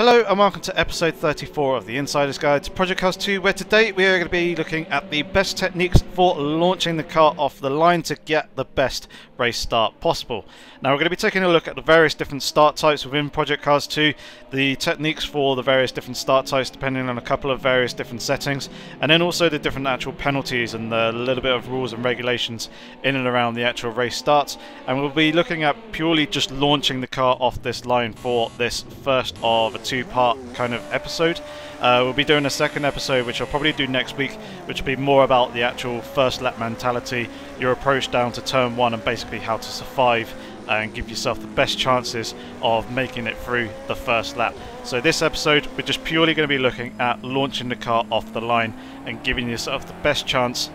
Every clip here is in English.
Hello and welcome to episode 34 of the Insider's Guide to Project Cars 2 where today we are going to be looking at the best techniques for launching the car off the line to get the best race start possible. Now we're going to be taking a look at the various different start types within Project Cars 2, the techniques for the various different start types depending on a couple of various different settings, and then also the different actual penalties and a little bit of rules and regulations in and around the actual race starts. And we'll be looking at purely just launching the car off this line for this first of two-part kind of episode. Uh, we'll be doing a second episode, which I'll probably do next week, which will be more about the actual first lap mentality, your approach down to turn one, and basically how to survive and give yourself the best chances of making it through the first lap. So this episode, we're just purely going to be looking at launching the car off the line and giving yourself the best chance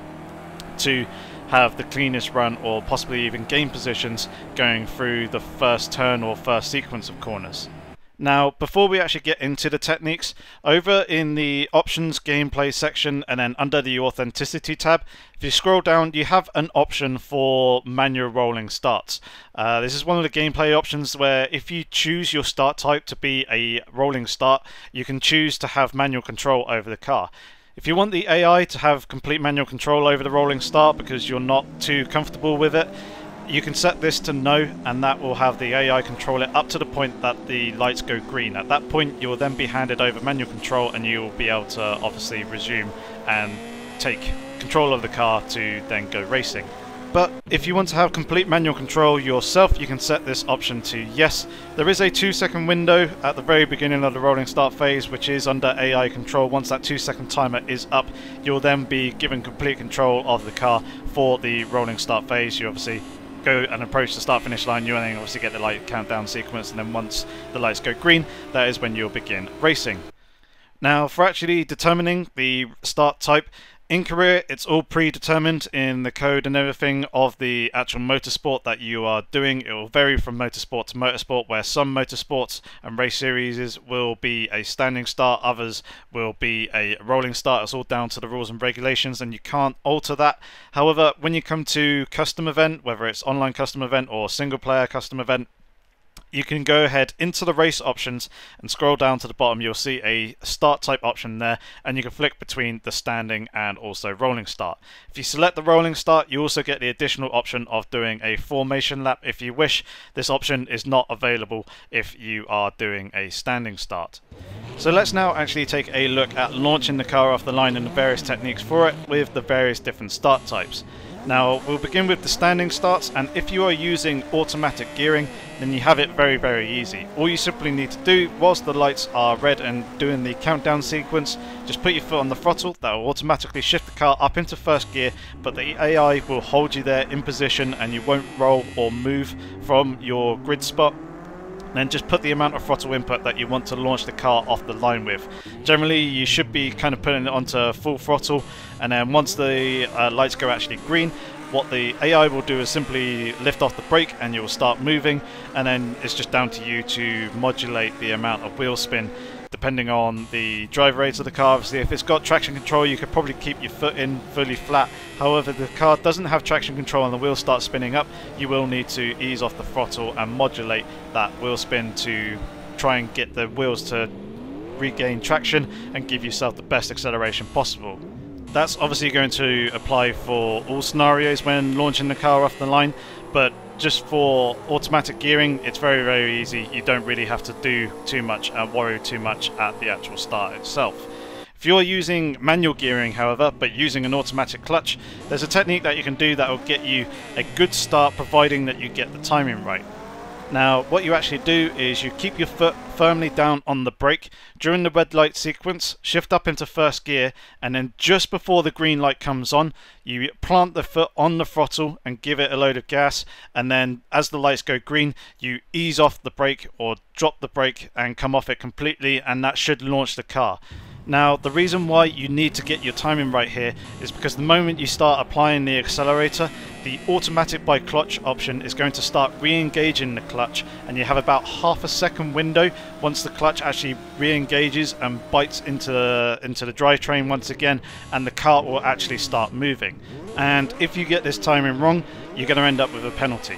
to have the cleanest run or possibly even gain positions going through the first turn or first sequence of corners. Now, before we actually get into the techniques, over in the options gameplay section and then under the authenticity tab, if you scroll down, you have an option for manual rolling starts. Uh, this is one of the gameplay options where if you choose your start type to be a rolling start, you can choose to have manual control over the car. If you want the AI to have complete manual control over the rolling start because you're not too comfortable with it, you can set this to no and that will have the AI control it up to the point that the lights go green. At that point you will then be handed over manual control and you will be able to obviously resume and take control of the car to then go racing. But if you want to have complete manual control yourself, you can set this option to yes. There is a two second window at the very beginning of the rolling start phase, which is under AI control. Once that two second timer is up, you'll then be given complete control of the car for the rolling start phase. You obviously go and approach the start finish line, you then obviously get the light countdown sequence, and then once the lights go green, that is when you'll begin racing. Now, for actually determining the start type, in career, it's all predetermined in the code and everything of the actual motorsport that you are doing. It will vary from motorsport to motorsport, where some motorsports and race series will be a standing start, others will be a rolling start. It's all down to the rules and regulations, and you can't alter that. However, when you come to custom event, whether it's online custom event or single player custom event, you can go ahead into the race options and scroll down to the bottom. You'll see a start type option there and you can flick between the standing and also rolling start. If you select the rolling start you also get the additional option of doing a formation lap if you wish. This option is not available if you are doing a standing start. So let's now actually take a look at launching the car off the line and the various techniques for it with the various different start types now we'll begin with the standing starts and if you are using automatic gearing then you have it very very easy. All you simply need to do whilst the lights are red and doing the countdown sequence just put your foot on the throttle that will automatically shift the car up into first gear but the AI will hold you there in position and you won't roll or move from your grid spot then just put the amount of throttle input that you want to launch the car off the line with. Generally you should be kind of putting it onto full throttle and then once the uh, lights go actually green what the AI will do is simply lift off the brake and you'll start moving and then it's just down to you to modulate the amount of wheel spin depending on the drive rates of the car. Obviously, if it's got traction control, you could probably keep your foot in fully flat. However, the car doesn't have traction control and the wheels start spinning up, you will need to ease off the throttle and modulate that wheel spin to try and get the wheels to regain traction and give yourself the best acceleration possible. That's obviously going to apply for all scenarios when launching the car off the line, but just for automatic gearing, it's very, very easy. You don't really have to do too much and worry too much at the actual start itself. If you're using manual gearing, however, but using an automatic clutch, there's a technique that you can do that will get you a good start providing that you get the timing right. Now, what you actually do is you keep your foot firmly down on the brake during the red light sequence, shift up into first gear, and then just before the green light comes on, you plant the foot on the throttle and give it a load of gas, and then as the lights go green, you ease off the brake or drop the brake and come off it completely, and that should launch the car. Now, the reason why you need to get your timing right here is because the moment you start applying the accelerator, the automatic by clutch option is going to start re-engaging the clutch and you have about half a second window once the clutch actually re-engages and bites into the, into the drivetrain once again and the car will actually start moving. And if you get this timing wrong, you're going to end up with a penalty.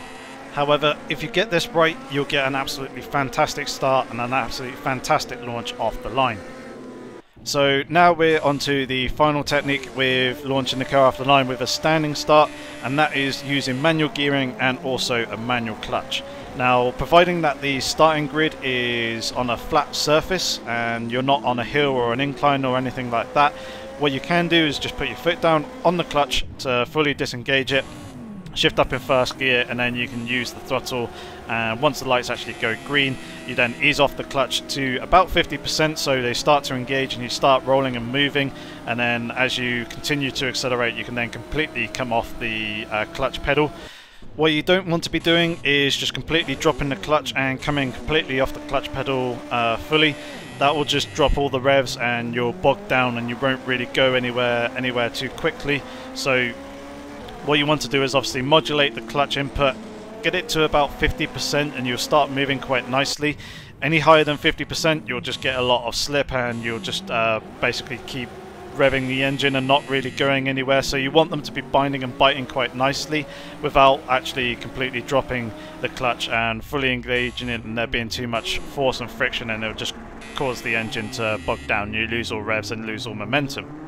However, if you get this right, you'll get an absolutely fantastic start and an absolutely fantastic launch off the line. So now we're onto the final technique with launching the car off the line with a standing start and that is using manual gearing and also a manual clutch. Now providing that the starting grid is on a flat surface and you're not on a hill or an incline or anything like that, what you can do is just put your foot down on the clutch to fully disengage it shift up in first gear and then you can use the throttle and once the lights actually go green you then ease off the clutch to about 50% so they start to engage and you start rolling and moving. And then as you continue to accelerate you can then completely come off the uh, clutch pedal. What you don't want to be doing is just completely dropping the clutch and coming completely off the clutch pedal uh, fully. That will just drop all the revs and you'll bog down and you won't really go anywhere anywhere too quickly. So what you want to do is obviously modulate the clutch input, get it to about 50% and you'll start moving quite nicely. Any higher than 50% you'll just get a lot of slip and you'll just uh, basically keep revving the engine and not really going anywhere so you want them to be binding and biting quite nicely without actually completely dropping the clutch and fully engaging it and there being too much force and friction and it'll just cause the engine to bog down you lose all revs and lose all momentum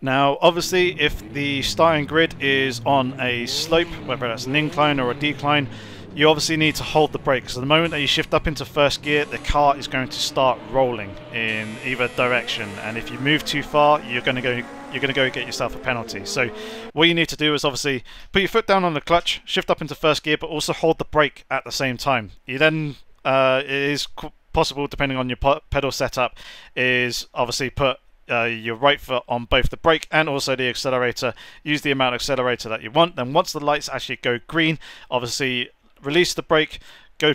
now, obviously, if the starting grid is on a slope, whether that's an incline or a decline, you obviously need to hold the brakes. The moment that you shift up into first gear, the car is going to start rolling in either direction. And if you move too far, you're going to go you're going to go get yourself a penalty. So what you need to do is obviously put your foot down on the clutch, shift up into first gear, but also hold the brake at the same time. You then uh, it is possible, depending on your pedal setup, is obviously put uh, your right foot on both the brake and also the accelerator. Use the amount of accelerator that you want. Then once the lights actually go green, obviously release the brake, go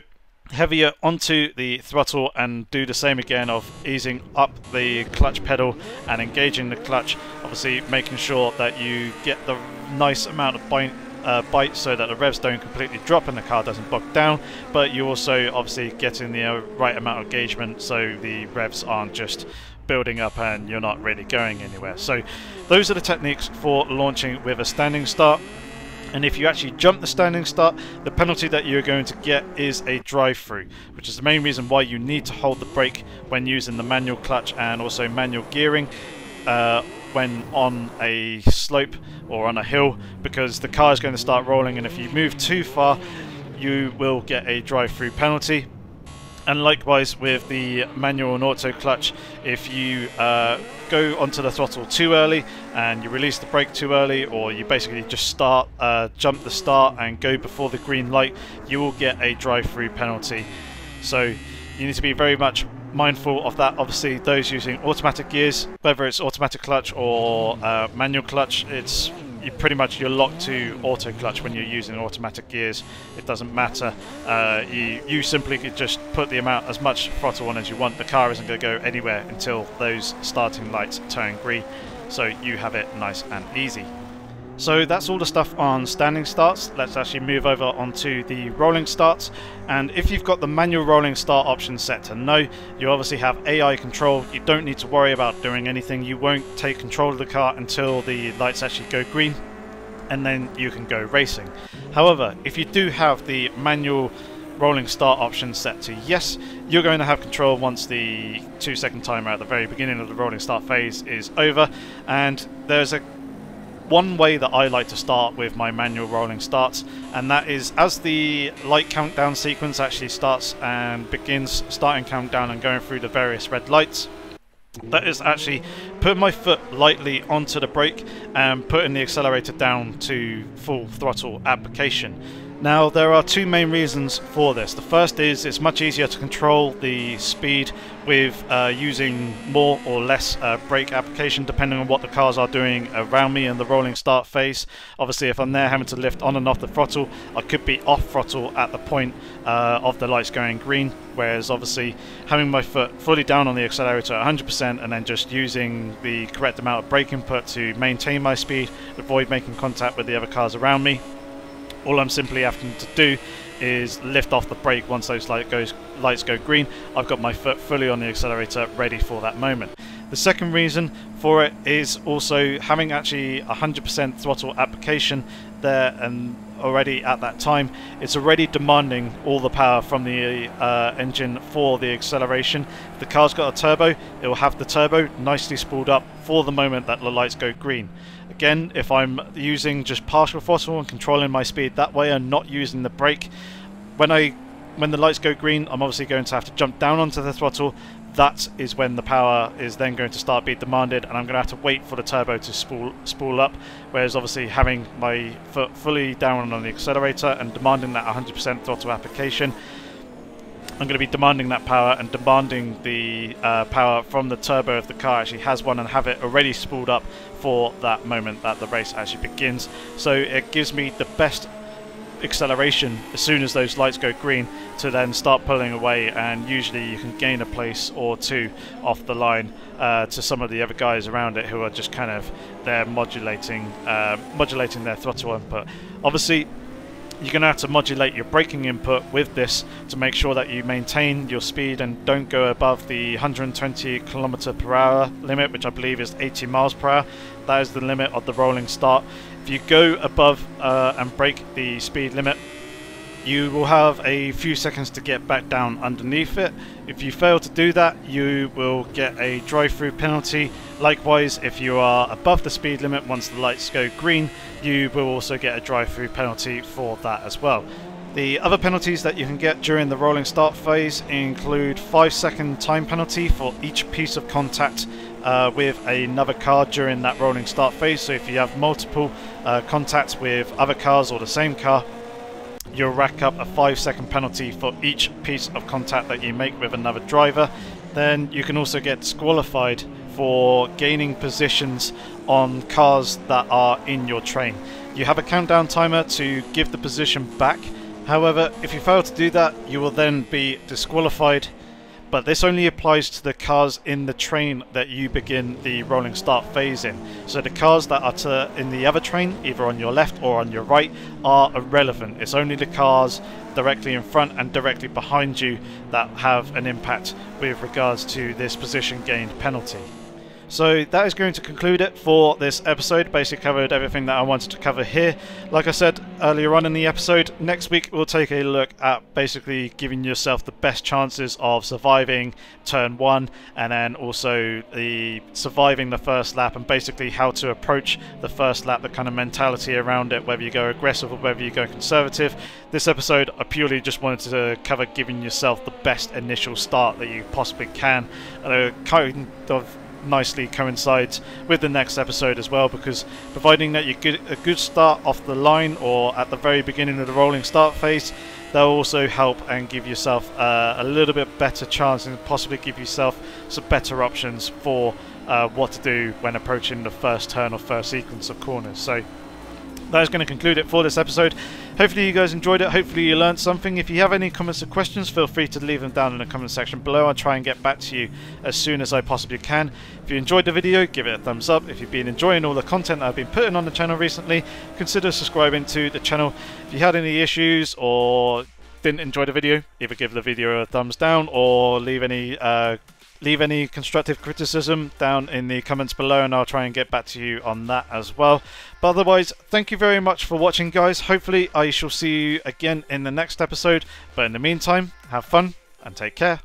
heavier onto the throttle and do the same again of easing up the clutch pedal and engaging the clutch obviously making sure that you get the nice amount of bite, uh, bite so that the revs don't completely drop and the car doesn't bog down but you also obviously getting the uh, right amount of engagement so the revs aren't just building up and you're not really going anywhere. So those are the techniques for launching with a standing start. And if you actually jump the standing start, the penalty that you're going to get is a drive-through, which is the main reason why you need to hold the brake when using the manual clutch and also manual gearing uh, when on a slope or on a hill, because the car is going to start rolling, and if you move too far, you will get a drive-through penalty and likewise with the manual and auto clutch if you uh, go onto the throttle too early and you release the brake too early or you basically just start uh, jump the start and go before the green light you will get a drive-through penalty. So you need to be very much mindful of that. Obviously those using automatic gears whether it's automatic clutch or uh, manual clutch it's you pretty much you're locked to auto clutch when you're using automatic gears. It doesn't matter. Uh, you you simply just put the amount as much throttle on as you want. The car isn't going to go anywhere until those starting lights turn green. So you have it nice and easy. So that's all the stuff on standing starts. Let's actually move over onto the rolling starts. And if you've got the manual rolling start option set to no, you obviously have AI control. You don't need to worry about doing anything. You won't take control of the car until the lights actually go green and then you can go racing. However, if you do have the manual rolling start option set to yes, you're going to have control once the two second timer at the very beginning of the rolling start phase is over and there's a one way that I like to start with my manual rolling starts, and that is as the light countdown sequence actually starts and begins starting countdown and going through the various red lights, that is actually putting my foot lightly onto the brake and putting the accelerator down to full throttle application. Now there are two main reasons for this. The first is it's much easier to control the speed with uh, using more or less uh, brake application depending on what the cars are doing around me in the rolling start phase. Obviously if I'm there having to lift on and off the throttle I could be off throttle at the point uh, of the lights going green whereas obviously having my foot fully down on the accelerator at 100% and then just using the correct amount of brake input to maintain my speed, avoid making contact with the other cars around me all I'm simply having to do is lift off the brake once those light goes, lights go green. I've got my foot fully on the accelerator ready for that moment. The second reason for it is also having actually 100% throttle application there and already at that time, it's already demanding all the power from the uh, engine for the acceleration. If the car's got a turbo, it will have the turbo nicely spooled up for the moment that the lights go green. Again, if I'm using just partial throttle and controlling my speed that way and not using the brake, when I when the lights go green, I'm obviously going to have to jump down onto the throttle. That is when the power is then going to start being demanded, and I'm going to have to wait for the turbo to spool spool up. Whereas obviously having my foot fully down on the accelerator and demanding that 100% throttle application, I'm going to be demanding that power and demanding the uh, power from the turbo if the car actually has one and have it already spooled up for that moment that the race actually begins. So it gives me the best acceleration as soon as those lights go green to then start pulling away and usually you can gain a place or two off the line uh, to some of the other guys around it who are just kind of there modulating uh, modulating their throttle input obviously you're going to have to modulate your braking input with this to make sure that you maintain your speed and don't go above the 120 km per hour limit which I believe is 80 miles per hour that is the limit of the rolling start if you go above uh, and break the speed limit you will have a few seconds to get back down underneath it. If you fail to do that, you will get a drive-through penalty. Likewise, if you are above the speed limit once the lights go green, you will also get a drive-through penalty for that as well. The other penalties that you can get during the rolling start phase include 5 second time penalty for each piece of contact uh, with another car during that rolling start phase. So if you have multiple uh, contacts with other cars or the same car, you'll rack up a 5 second penalty for each piece of contact that you make with another driver. Then you can also get disqualified for gaining positions on cars that are in your train. You have a countdown timer to give the position back. However, if you fail to do that, you will then be disqualified but this only applies to the cars in the train that you begin the rolling start phase in. So the cars that are in the other train, either on your left or on your right, are irrelevant. It's only the cars directly in front and directly behind you that have an impact with regards to this position gained penalty. So that is going to conclude it for this episode. Basically covered everything that I wanted to cover here. Like I said earlier on in the episode, next week we'll take a look at basically giving yourself the best chances of surviving turn one and then also the surviving the first lap and basically how to approach the first lap, the kind of mentality around it, whether you go aggressive or whether you go conservative. This episode I purely just wanted to cover giving yourself the best initial start that you possibly can. Uh, kind of nicely coincides with the next episode as well because providing that you get a good start off the line or at the very beginning of the rolling start phase they'll also help and give yourself uh, a little bit better chance and possibly give yourself some better options for uh, what to do when approaching the first turn or first sequence of corners. So that is going to conclude it for this episode. Hopefully you guys enjoyed it. Hopefully you learned something. If you have any comments or questions, feel free to leave them down in the comment section below. I'll try and get back to you as soon as I possibly can. If you enjoyed the video, give it a thumbs up. If you've been enjoying all the content I've been putting on the channel recently, consider subscribing to the channel. If you had any issues or didn't enjoy the video, either give the video a thumbs down or leave any uh, leave any constructive criticism down in the comments below and I'll try and get back to you on that as well. But otherwise, thank you very much for watching guys. Hopefully I shall see you again in the next episode. But in the meantime, have fun and take care.